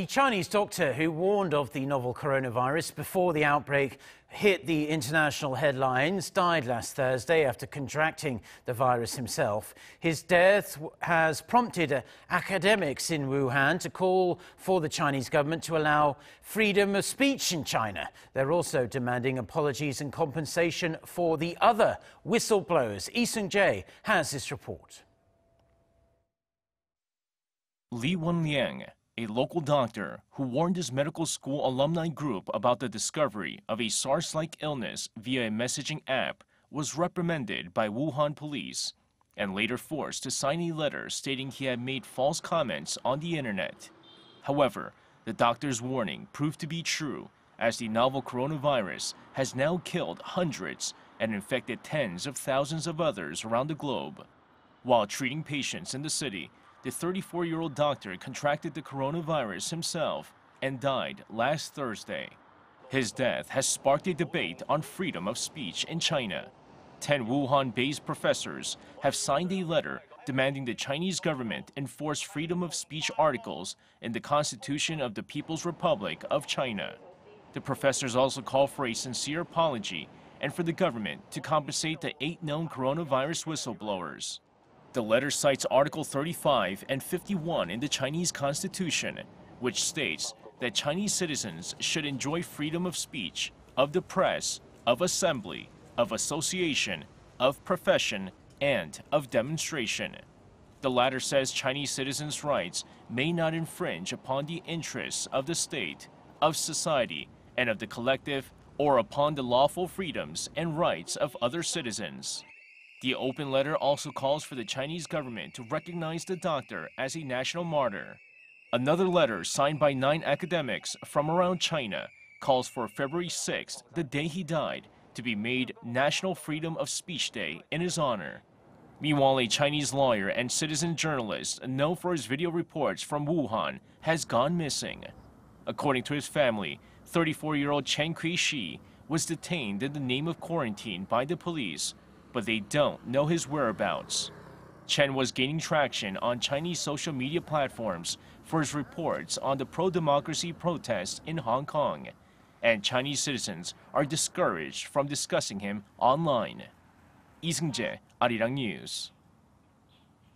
The Chinese doctor who warned of the novel coronavirus before the outbreak hit the international headlines died last Thursday after contracting the virus himself. His death has prompted uh, academics in Wuhan to call for the Chinese government to allow freedom of speech in China. They're also demanding apologies and compensation for the other whistleblowers. Lee Seung-jae has this report. Li Wenliang a local doctor who warned his medical school alumni group about the discovery of a SARS-like illness via a messaging app, was reprimanded by Wuhan police and later forced to sign a letter stating he had made false comments on the internet. However, the doctor's warning proved to be true as the novel coronavirus has now killed hundreds and infected tens of thousands of others around the globe. While treating patients in the city, the 34 year old doctor contracted the coronavirus himself and died last Thursday. His death has sparked a debate on freedom of speech in China. Ten Wuhan based professors have signed a letter demanding the Chinese government enforce freedom of speech articles in the Constitution of the People's Republic of China. The professors also call for a sincere apology and for the government to compensate the eight known coronavirus whistleblowers. The letter cites Article 35 and 51 in the Chinese Constitution, which states that Chinese citizens should enjoy freedom of speech, of the press, of assembly, of association, of profession, and of demonstration. The latter says Chinese citizens' rights may not infringe upon the interests of the state, of society, and of the collective, or upon the lawful freedoms and rights of other citizens. The open letter also calls for the Chinese government to recognize the doctor as a national martyr. Another letter signed by nine academics from around China calls for February 6th, the day he died, to be made National Freedom of Speech Day in his honor. Meanwhile, a Chinese lawyer and citizen journalist known for his video reports from Wuhan has gone missing. According to his family, 34-year-old Chen Qiushi was detained in the name of quarantine by the police but they don't know his whereabouts. Chen was gaining traction on Chinese social media platforms for his reports on the pro-democracy protests in Hong Kong, and Chinese citizens are discouraged from discussing him online. Lee Seung-jae, Arirang News.